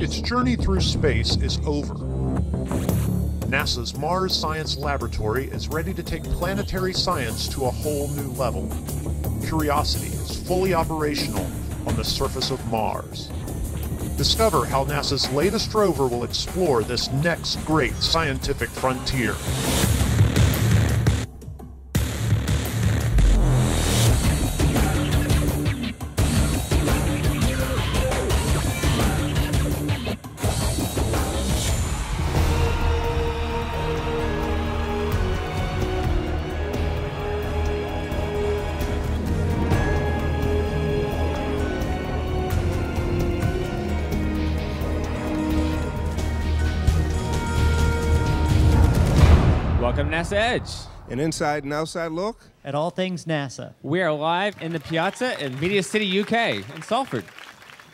Its journey through space is over. NASA's Mars Science Laboratory is ready to take planetary science to a whole new level. Curiosity is fully operational on the surface of Mars. Discover how NASA's latest rover will explore this next great scientific frontier. Welcome NASA Edge. An inside and outside look? At all things NASA. We are live in the Piazza in Media City, UK, in Salford.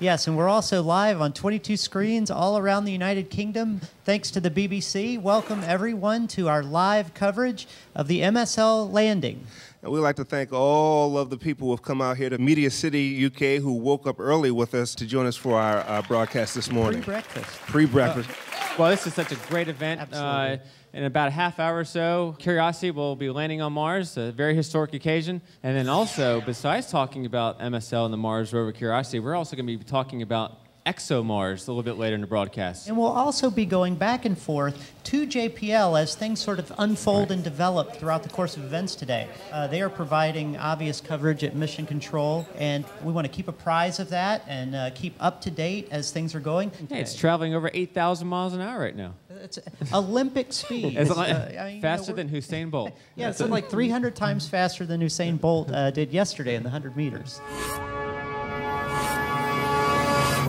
Yes, and we're also live on 22 screens all around the United Kingdom. Thanks to the BBC. Welcome everyone to our live coverage of the MSL landing. And we'd like to thank all of the people who have come out here to Media City, UK, who woke up early with us to join us for our, our broadcast this morning. Pre-breakfast. Pre-breakfast. Well, this is such a great event. Uh, Absolutely. In about a half hour or so, Curiosity will be landing on Mars, a very historic occasion. And then also, besides talking about MSL and the Mars rover Curiosity, we're also going to be talking about ExoMars a little bit later in the broadcast. And we'll also be going back and forth to JPL as things sort of unfold and develop throughout the course of events today. Uh, they are providing obvious coverage at Mission Control, and we want to keep apprised of that and uh, keep up to date as things are going. Hey, it's traveling over 8,000 miles an hour right now. It's Olympic speed. It's Uh, I mean, you know, faster than Usain Bolt. Yeah, it's like 300 times faster than Usain Bolt uh, did yesterday in the 100 meters.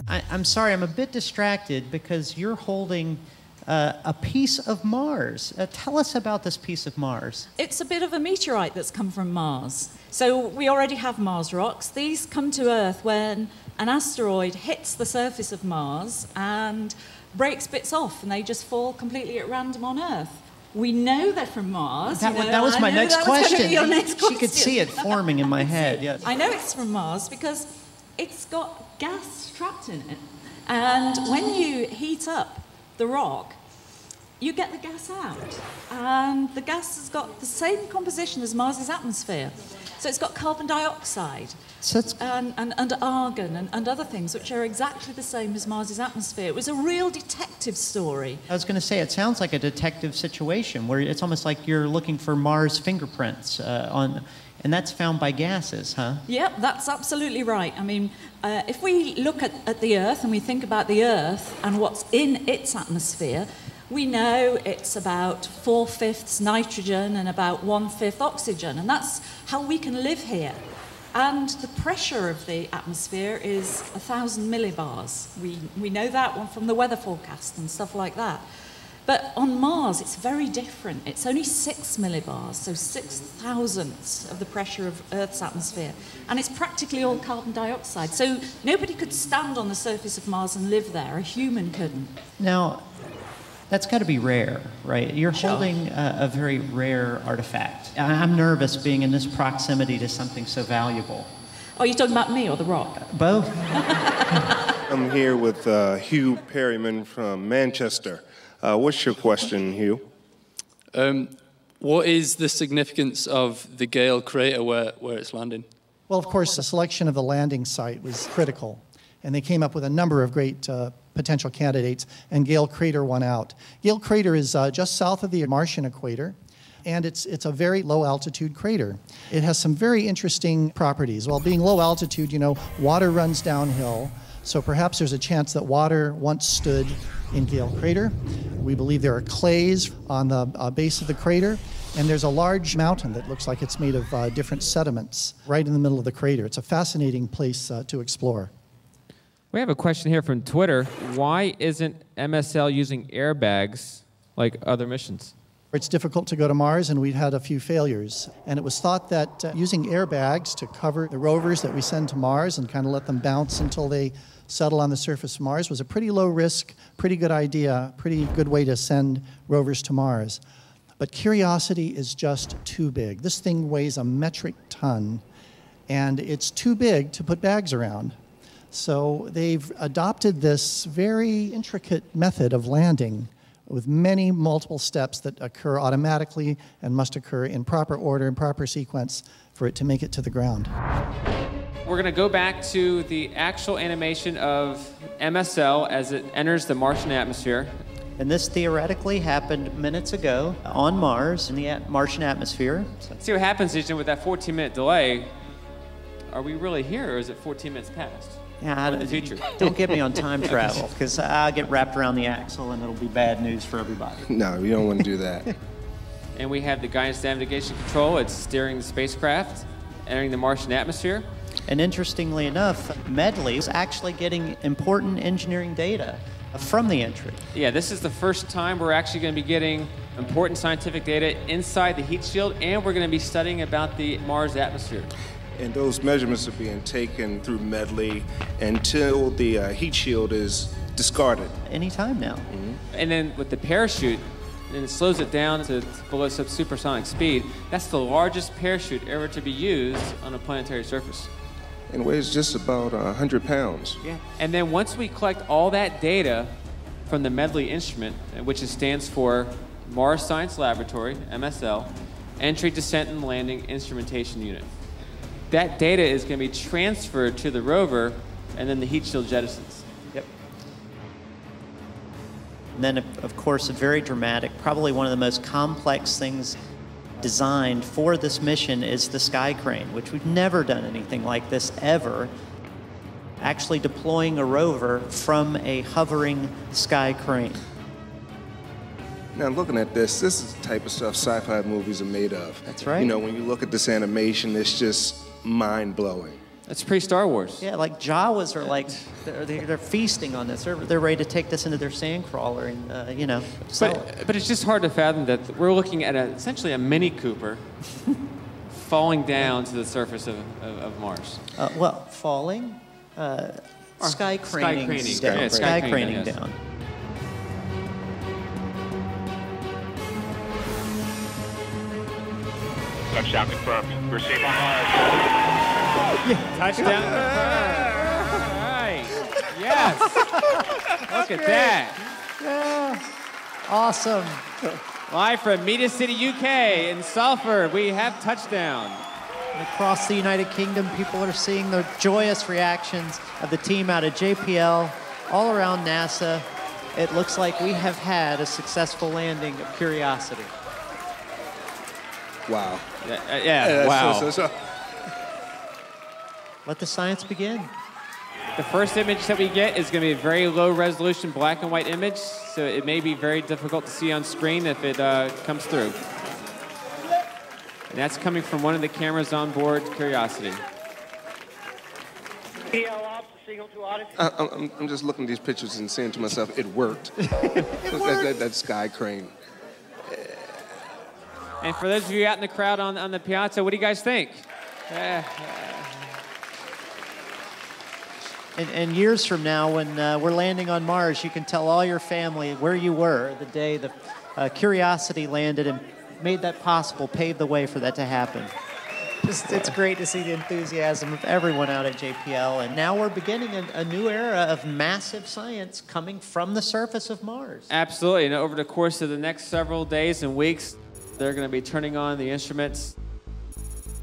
I, I'm sorry, I'm a bit distracted because you're holding uh, a piece of Mars. Uh, tell us about this piece of Mars. It's a bit of a meteorite that's come from Mars. So we already have Mars rocks. These come to Earth when an asteroid hits the surface of Mars and breaks bits off, and they just fall completely at random on Earth. We know they're from Mars. That, you know, that was my next that was question. next She could see it forming in my head. Yes. I know it's from Mars because it's got gas trapped in it. And when you heat up the rock, you get the gas out. And the gas has got the same composition as Mars's atmosphere. So it's got carbon dioxide So and, and, and argon and, and other things which are exactly the same as Mars's atmosphere. It was a real detective story. I was going to say, it sounds like a detective situation where it's almost like you're looking for Mars fingerprints uh, on, and that's found by gases, huh? Yep, that's absolutely right. I mean, uh, if we look at, at the Earth and we think about the Earth and what's in its atmosphere, we know it's about four fifths nitrogen and about one fifth oxygen, and that's how we can live here. And the pressure of the atmosphere is a thousand millibars. We, we know that one from the weather forecast and stuff like that. But on Mars, it's very different. It's only six millibars, so six thousandths of the pressure of Earth's atmosphere. And it's practically all carbon dioxide. So nobody could stand on the surface of Mars and live there. A human couldn't. Now, that's got to be rare, right? You're Sure. holding a, a very rare artifact. I- I'm nervous being in this proximity to something so valuable. Oh, you're talking about me or the rock? Both? I'm here with uh, Hugh Perryman from Manchester. Uh, what's your question, Hugh? Um, what is the significance of the Gale crater where, where it's landing? Well, of course, the selection of the landing site was critical, and they came up with a number of great uh, potential candidates, and Gale Crater won out. Gale Crater is uh, just south of the Martian equator, and it's, it's a very low altitude crater. It has some very interesting properties. Well, being low altitude, you know, water runs downhill, so perhaps there's a chance that water once stood in Gale Crater. We believe there are clays on the uh, base of the crater, and there's a large mountain that looks like it's made of uh, different sediments right in the middle of the crater. It's a fascinating place uh, to explore. We have a question here from Twitter. Why isn't MSL using airbags like other missions? It's difficult to go to Mars, and we've had a few failures. And it was thought that uh, using airbags to cover the rovers that we send to Mars and kind of let them bounce until they settle on the surface of Mars was a pretty low risk, pretty good idea, pretty good way to send rovers to Mars. But Curiosity is just too big. This thing weighs a metric ton, and it's too big to put bags around. So they've adopted this very intricate method of landing with many multiple steps that occur automatically and must occur in proper order and proper sequence for it to make it to the ground. We're going to go back to the actual animation of MSL as it enters the Martian atmosphere. And this theoretically happened minutes ago on Mars in the at- Martian atmosphere. So Let's see what happens Ethan, with that 14 minute delay. Are we really here or is it 14 minutes past? Yeah, I the don't- future. Don't get me on time travel because I'll get wrapped around the axle and it'll be bad news for everybody. No, you don't want to do that. And we have the guidance navigation control. It's steering the spacecraft, entering the Martian atmosphere. And interestingly enough, MEDLI is actually getting important engineering data from the entry. Yeah, this is the first time we're actually going to be getting important scientific data inside the heat shield, and we're going to be studying about the Mars atmosphere. And those measurements are being taken through MEDLI until the uh, heat shield is discarded. Anytime now. And then with the parachute, and it slows it down to below sub supersonic speed. That's the largest parachute ever to be used on a planetary surface. and weighs just about uh, 100 pounds. Yeah. And then once we collect all that data from the MEDLI instrument, which stands for Mars Science Laboratory, MSL, Entry, Descent, and Landing Instrumentation Unit. That data is going to be transferred to the rover, and then the heat shield jettisons. Yep. And then, of of course, a very dramatic, probably one of the most complex things designed for this mission is the Sky Crane, which we've never done anything like this ever. Actually, deploying a rover from a hovering Sky Crane. Now, looking at this, this is the type of stuff sci-fi movies are made of. That's right. You know, when you look at this animation, it's just mind-blowing. That's pre Star Wars. Yeah, like Jawas are like, they're, they're, they're feasting on this. They're, they're ready to take this into their sandcrawler and, uh, you know, sell it. But, but it's just hard to fathom that we're looking at a, essentially a Mini Cooper falling down to the surface of, of, of Mars. Uh, well, falling, uh, Or sky sky craning, craning, down. yeah, sky, sky craning, craning, down. Touchdown confirmed. We're safe on Mars. Touchdown. All right. Yes. Look at that. Yeah. Awesome. Live from Media City, UK in Salford, we have touchdown. And across the United Kingdom, people are seeing the joyous reactions of the team out of JPL, all around NASA. It looks like we have had a successful landing of Curiosity. Wow. Yeah, uh, yeah, Yeah, wow. so- so- so- Let the science begin. The first image that we get is going to be a very low resolution black and white image, so it may be very difficult to see on screen if it uh, comes through. And that's coming from one of the cameras on board Curiosity. I, I'm, I'm just looking at these pictures and saying to myself, it worked. that, that, that sky crane. And for those of you out in the crowd on, on the piazza, what do you guys think? And, and years from now, when uh, we're landing on Mars, you can tell all your family where you were the day the uh, Curiosity landed and made that possible, paved the way for that to happen. Just, it's great to see the enthusiasm of everyone out at JPL. And now we're beginning a, a new era of massive science coming from the surface of Mars. Absolutely. And over the course of the next several days and weeks, they're going to be turning on the instruments,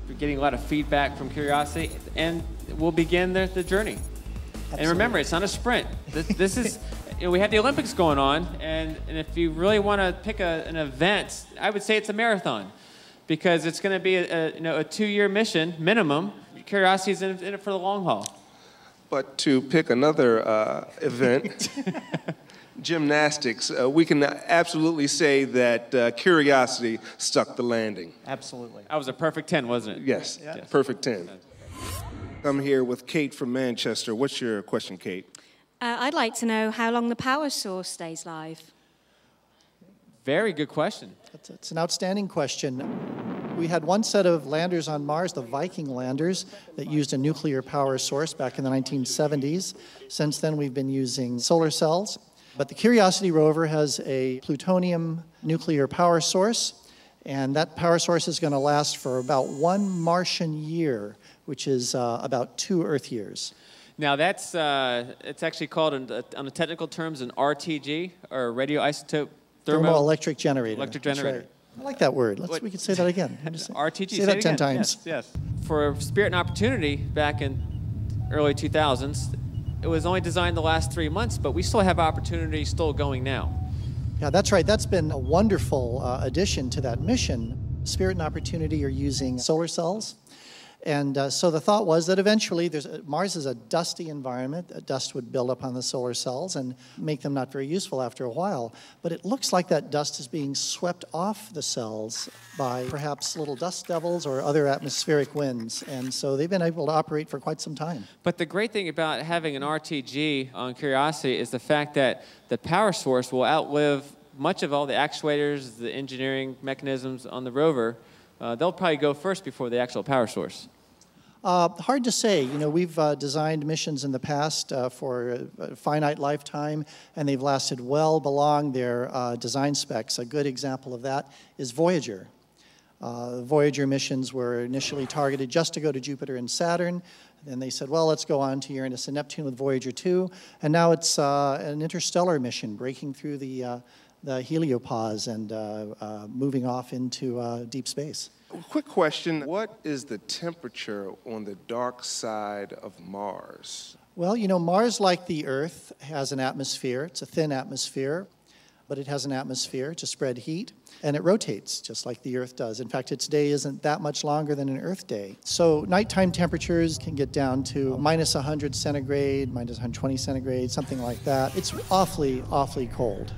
We're getting a lot of feedback from Curiosity, and we'll begin the, the journey. And remember, it's not a sprint. This, this is, you know, we have the Olympics going on, and, and if you really want to pick a, an event, I would say it's a marathon because it's going to be a, a, you know, a two year mission minimum. Curiosity is in, in it for the long haul. But to pick another uh, event, gymnastics, uh, we can absolutely say that uh, Curiosity stuck the landing. Absolutely. That was a perfect 10, wasn't it? Yes, perfect 10. I'm here with Kate from Manchester. What's your question, Kate? Uh, I'd like to know how long the power source stays live. Very good question. It's, it's an outstanding question. We had one set of landers on Mars, the Viking landers, that used a nuclear power source back in the 1970s. Since then, we've been using solar cells. But the Curiosity rover has a plutonium nuclear power source, and that power source is going to last for about one Martian year, which is uh, about two Earth years. Now that's uh, it's actually called in, uh, on the technical terms an RTG or radioisotope thermo Thermoelectric generator. electric generator. right. I like that word. Let's, What- we could say that again. RTG. Say say that 10 again. times. Yes, yes. For Spirit and Opportunity back in early 2000s, it was only designed the last three months, but we still have opportunity still going now. Yeah, that's right. That's been a wonderful uh, addition to that mission. Spirit and Opportunity are using solar cells. And uh, so the thought was that eventually there's Mars is a dusty environment. Dust would build up on the solar cells and make them not very useful after a while. But it looks like that dust is being swept off the cells by perhaps little dust devils or other atmospheric winds. And so they've been able to operate for quite some time. But the great thing about having an RTG on Curiosity is the fact that the power source will outlive much of all the actuators, the engineering mechanisms on the rover. Uh, they'll probably go first before the actual power source. Uh, hard to say. You know, we've uh, designed missions in the past uh, for a, finite lifetime, and they've lasted well beyond their uh, design specs. A good example of that is Voyager. Uh, Voyager missions were initially targeted just to go to Jupiter and Saturn. Then they said, well, let's go on to Uranus and Neptune with Voyager 2. And now it's uh, an interstellar mission breaking through the, the heliopause and uh, uh, moving off into uh, deep space. Quick question What is the temperature on the dark side of Mars? Well, you know, Mars, like the Earth, has an atmosphere. It's a thin atmosphere, but it has an atmosphere to spread heat, and it rotates just like the Earth does. In fact, its day isn't that much longer than an Earth day. So, nighttime temperatures can get down to minus 100 centigrade, minus 120 centigrade, something like that. It's awfully, awfully cold.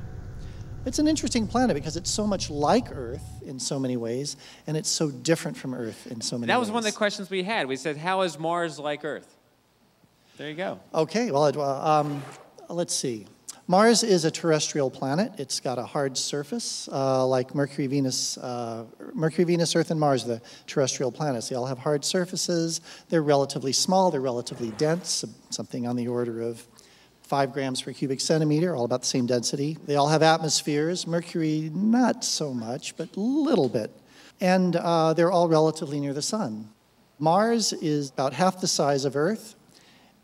It's an interesting planet because it's so much like Earth in so many ways, and it's so different from Earth in so many ways. That ways. was one of the questions we had. We said, How is Mars like Earth? There you go. Okay, well, well, um, let's see. Mars is a terrestrial planet. It's got a hard surface, uh, like Mercury, Venus, uh, Mercury, Venus, Earth, and Mars, the terrestrial planets. They all have hard surfaces. They're relatively small. They're relatively dense, something on the order of five grams per cubic centimeter, all about the same density. They all have atmospheres. Mercury, not so much, but a little bit. And uh, they're all relatively near the sun. Mars is about half the size of Earth.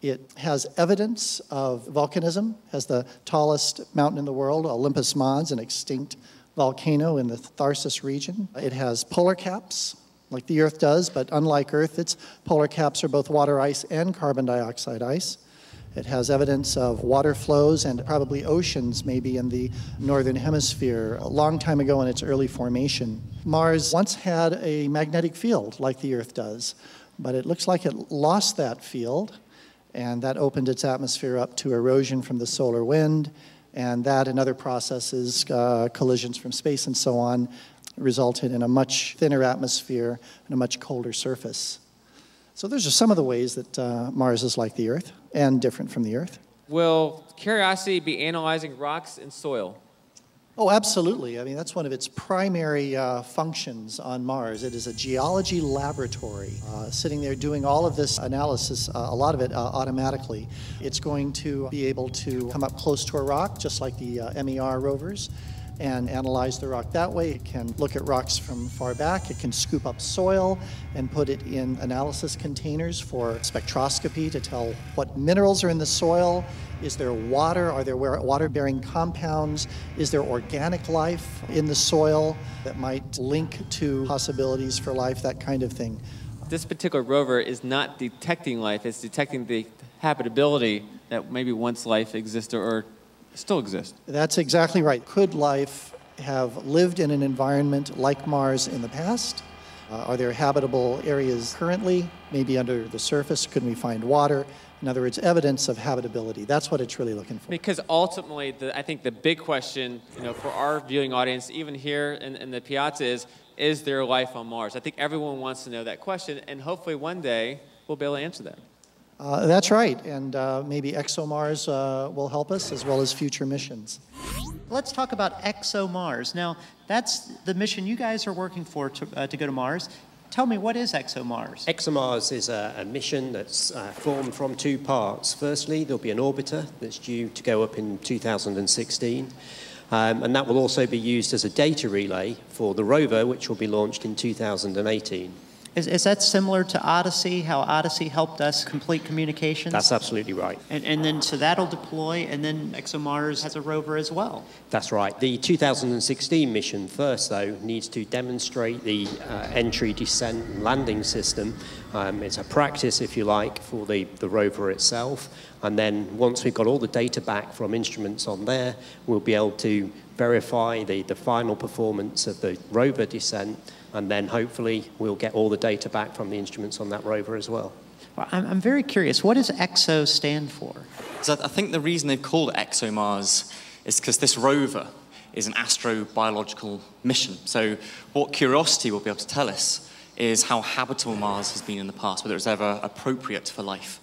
It has evidence of volcanism, has the tallest mountain in the world, Olympus Mons, an extinct volcano in the Tharsis region. It has polar caps, like the Earth does, but unlike Earth, its polar caps are both water ice and carbon dioxide ice. It has evidence of water flows and probably oceans, maybe in the northern hemisphere, a long time ago in its early formation. Mars once had a magnetic field like the Earth does, but it looks like it lost that field, and that opened its atmosphere up to erosion from the solar wind, and that and other processes, uh, collisions from space and so on, resulted in a much thinner atmosphere and a much colder surface. So those are some of the ways that uh, Mars is like the Earth and different from the Earth. Will Curiosity be analyzing rocks and soil? Oh, absolutely. I mean, that's one of its primary uh, functions on Mars. It is a geology laboratory, uh, sitting there doing all of this analysis, uh, a lot of it uh, automatically. It's going to be able to come up close to a rock, just like the uh, MER rovers, and analyze the rock that way. It can look at rocks from far back. It can scoop up soil and put it in analysis containers for spectroscopy to tell what minerals are in the soil. Is there water? Are there water bearing compounds? Is there organic life in the soil that might link to possibilities for life? That kind of thing. This particular rover is not detecting life, it's detecting the habitability that maybe once life existed or still exists. That's exactly right. Could life have lived in an environment like Mars in the past? Uh, are there habitable areas currently, maybe under the surface? Could we find water? In other words, evidence of habitability. That's what it's really looking for. Because ultimately, the, I think the big question, you know, for our viewing audience, even here in, in the Piazza, is: Is there life on Mars? I think everyone wants to know that question, and hopefully one day we'll be able to answer that. Uh, that's right, and uh, maybe ExoMars uh, will help us as well as future missions. Let's talk about ExoMars. Now, that's the mission you guys are working for to, uh, to go to Mars. Tell me, what is ExoMars? ExoMars is a, a mission that's uh, formed from two parts. Firstly, there'll be an orbiter that's due to go up in 2016, um, and that will also be used as a data relay for the rover, which will be launched in 2018. Is, is that similar to Odyssey, how Odyssey helped us complete communications? That's absolutely right. And, and then, so that'll deploy, and then ExoMars has a rover as well. That's right. The 2016 mission first, though, needs to demonstrate the uh, entry, descent, and landing system. Um, it's a practice, if you like, for the, the rover itself. And then once we've got all the data back from instruments on there, we'll be able to verify the, the final performance of the rover descent and then hopefully we'll get all the data back from the instruments on that rover as well. well I'm, I'm very curious, what does EXO stand for? So I think the reason they've called it ExoMars is because this rover is an astrobiological mission. So what Curiosity will be able to tell us is how habitable Mars has been in the past, whether it's ever appropriate for life.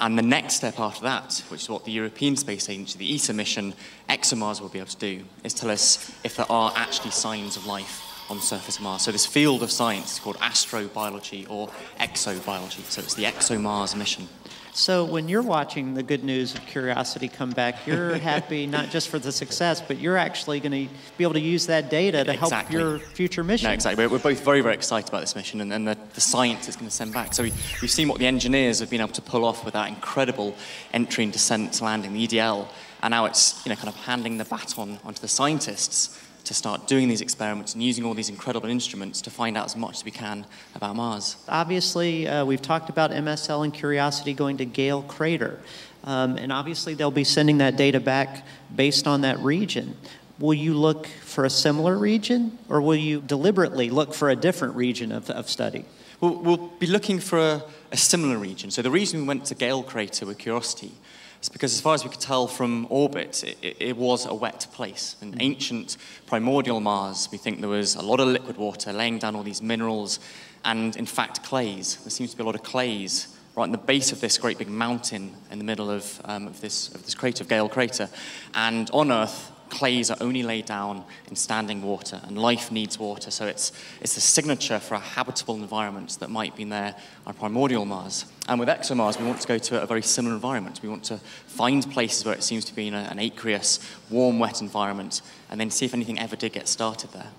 And the next step after that, which is what the European Space Agency, the ESA mission, ExoMars will be able to do, is tell us if there are actually signs of life on the surface of Mars. So this field of science is called astrobiology or exobiology. So it's the ExoMars mission. So when you're watching the good news of Curiosity come back, you're happy not just for the success, but you're actually going to be able to use that data to exactly. help your future mission. No, exactly. We're, both very, very excited about this mission and, and the, the, science it's going to send back. So we, have seen what the engineers have been able to pull off with that incredible entry and descent landing, the EDL, and now it's you know kind of handing the baton onto the scientists to start doing these experiments and using all these incredible instruments to find out as much as we can about Mars. Obviously, uh, we've talked about MSL and Curiosity going to Gale Crater. Um, and obviously, they'll be sending that data back based on that region. Will you look for a similar region, or will you deliberately look for a different region of, of study? We'll, we'll be looking for a, a similar region. So, the reason we went to Gale Crater with Curiosity it's because as far as we could tell from orbit, it, it, was a wet place. In ancient primordial Mars, we think there was a lot of liquid water laying down all these minerals and, in fact, clays. There seems to be a lot of clays right in the base of this great big mountain in the middle of, um, of, this, of this crater, of Gale Crater. And on Earth, clays are only laid down in standing water, and life needs water. So it's, it's a signature for a habitable environment that might be there on primordial Mars. And with ExoMars, we want to go to a very similar environment. We want to find places where it seems to be in a, an aqueous, warm, wet environment, and then see if anything ever did get started there.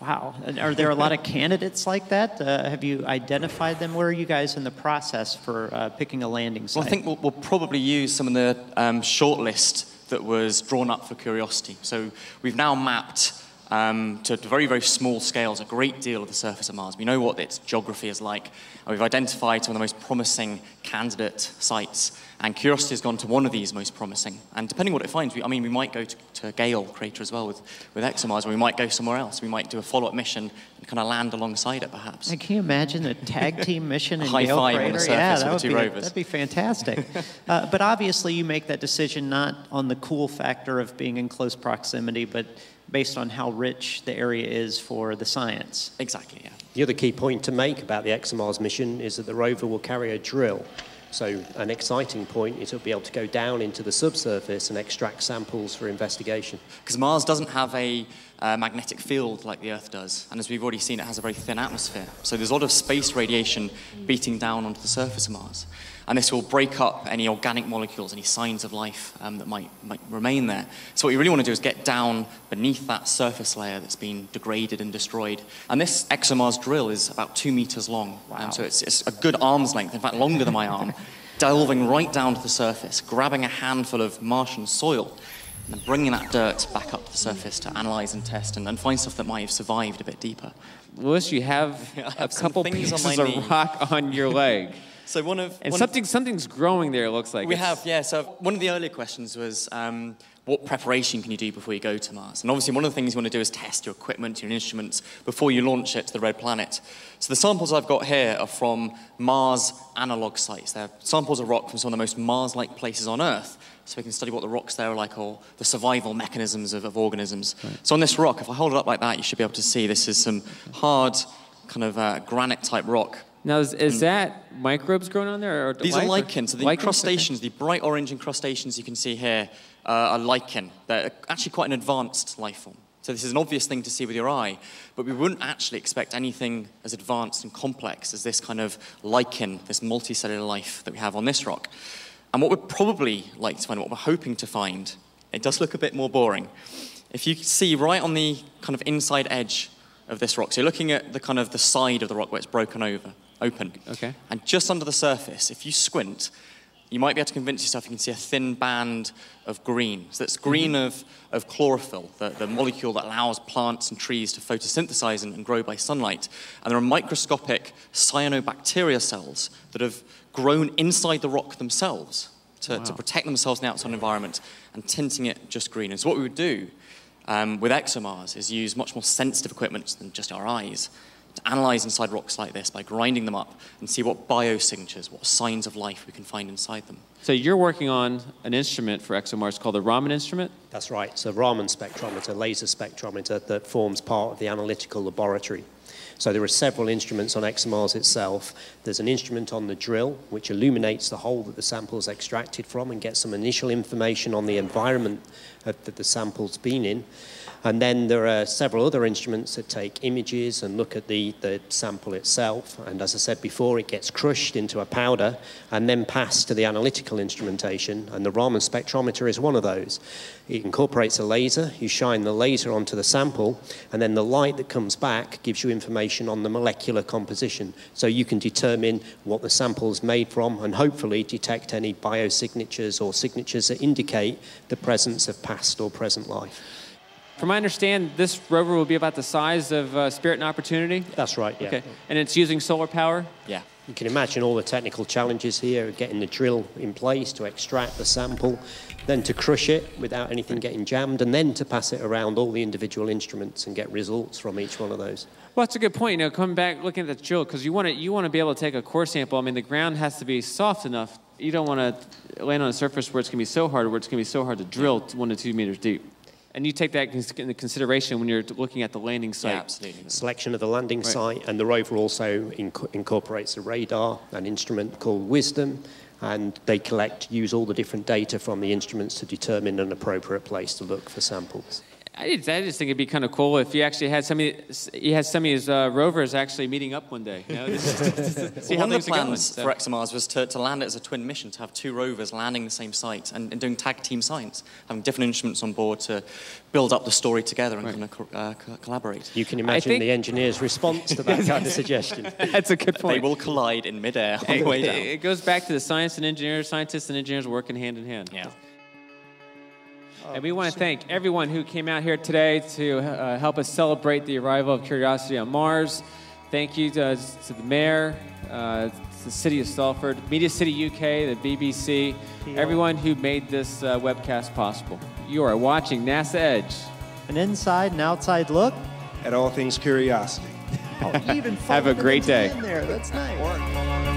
Wow. Are there a lot of candidates like that? Uh, have you identified them? Where are you guys in the process for uh, picking a landing site? Well, I think we'll, we'll probably use some of the um, shortlist that was drawn up for curiosity. So we've now mapped um, to very, very small scales a great deal of the surface of Mars. We know what its geography is like, we've identified some of the most promising candidate sites. And Curiosity has gone to one of these most promising. And depending on what it finds, we, I mean, we might go to, to Gale Crater as well with, with ExoMars, or we might go somewhere else. We might do a follow-up mission and kind of land alongside it, perhaps. And can you imagine a tag team mission in High Gale five Crater? on the surface yeah, of that would two be, rovers. That'd be fantastic. uh, but obviously, you make that decision not on the cool factor of being in close proximity, but based on how rich the area is for the science. Exactly, yeah. The other key point to make about the ExoMars mission is that the rover will carry a drill. So an exciting point is it'll be able to go down into the subsurface and extract samples for investigation. Because Mars doesn't have a uh, magnetic field like the Earth does, and as we've already seen, it has a very thin atmosphere. So there's a lot of space radiation beating down onto the surface of Mars and this will break up any organic molecules, any signs of life um, that might, might remain there. So what you really want to do is get down beneath that surface layer that's been degraded and destroyed. And this ExoMars drill is about two meters long, wow. um, so it's, it's a good arm's length, in fact longer than my arm, delving right down to the surface, grabbing a handful of Martian soil, and bringing that dirt back up to the surface to analyze and test and, and find stuff that might have survived a bit deeper. Lewis, you have, have a couple pieces on of knee. rock on your leg. So one of and one something of, something's growing there. It looks like we it's, have yeah. So one of the earlier questions was um, what preparation can you do before you go to Mars? And obviously one of the things you want to do is test your equipment, your instruments before you launch it to the red planet. So the samples I've got here are from Mars analog sites. They're samples of rock from some of the most Mars-like places on Earth. So we can study what the rocks there are like or the survival mechanisms of, of organisms. Right. So on this rock, if I hold it up like that, you should be able to see this is some hard kind of uh, granite type rock. Now, is, is that microbes growing on there? Or These life, are lichens. So the lichens? crustaceans, the bright orange incrustations you can see here, uh, are lichen. They're actually quite an advanced life form. So this is an obvious thing to see with your eye, but we wouldn't actually expect anything as advanced and complex as this kind of lichen, this multicellular life that we have on this rock. And what we'd probably like to find, what we're hoping to find, it does look a bit more boring. If you see right on the kind of inside edge of this rock. So you're looking at the kind of the side of the rock where it's broken over, open. Okay. And just under the surface, if you squint, you might be able to convince yourself you can see a thin band of green. So that's green Mm-hmm. of, of chlorophyll, the, the molecule that allows plants and trees to photosynthesize and, and grow by sunlight. And there are microscopic cyanobacteria cells that have grown inside the rock themselves to, to protect themselves in the outside environment and tinting it just green. And so what we would do um, with ExoMars is use much more sensitive equipment than just our eyes to analyze inside rocks like this by grinding them up and see what biosignatures, what signs of life we can find inside them. So you're working on an instrument for ExoMars called the Raman instrument. That's right. It's a Raman spectrometer, laser spectrometer that forms part of the analytical laboratory. So there are several instruments on ExoMars itself. There's an instrument on the drill, which illuminates the hole that the sample is extracted from and gets some initial information on the environment that the sample's been in. And then there are several other instruments that take images and look at the, the sample itself. And as I said before, it gets crushed into a powder and then passed to the analytical instrumentation. And the Raman spectrometer is one of those. It incorporates a laser. You shine the laser onto the sample, and then the light that comes back gives you information on the molecular composition. So you can determine what the sample is made from and hopefully detect any biosignatures or signatures that indicate the presence of past or present life. From my understand, this rover will be about the size of uh, Spirit and Opportunity. That's right, yeah. Okay, and it's using solar power. Yeah. You can imagine all the technical challenges here, getting the drill in place to extract the sample, then to crush it without anything getting jammed, and then to pass it around all the individual instruments and get results from each one of those. Well, that's a good point. You know, coming back, looking at the drill, because you want to you want to be able to take a core sample. I mean, the ground has to be soft enough. You don't want to land on a surface where it's going to be so hard, where it's going to be so hard to drill one to two meters deep. And you take that into consideration when you're looking at the landing site. Yeah, absolutely. Selection of the landing Right. site, and the rover also inc- incorporates a radar, an instrument called Wisdom, and they collect, use all the different data from the instruments to determine an appropriate place to look for samples. I just, I just think it'd be kind of cool if you actually had some of you had some of his uh, rovers actually meeting up one day. You know, just, just- just see Well, how one of things the are going. plans So- for ExoMars was to, to land it as a twin mission, to have two rovers landing the same site and, and doing tag team science, having different instruments on board to build up the story together and kind of co- uh, co- collaborate. You can imagine think- the engineer's response to that kind of suggestion. That's a good point. They will collide in midair on It, the way down. it goes back to the science and engineers, scientists and engineers working hand in hand. Yeah. And we want to thank everyone who came out here today to uh, help us celebrate the arrival of Curiosity on Mars. Thank you to, to the mayor, uh, to the city of Salford, Media City UK, the BBC, everyone who made this uh, webcast possible. You are watching NASA Edge. An inside and outside look. At all things curiosity. Oh, even Have a great day. end there. That's nice.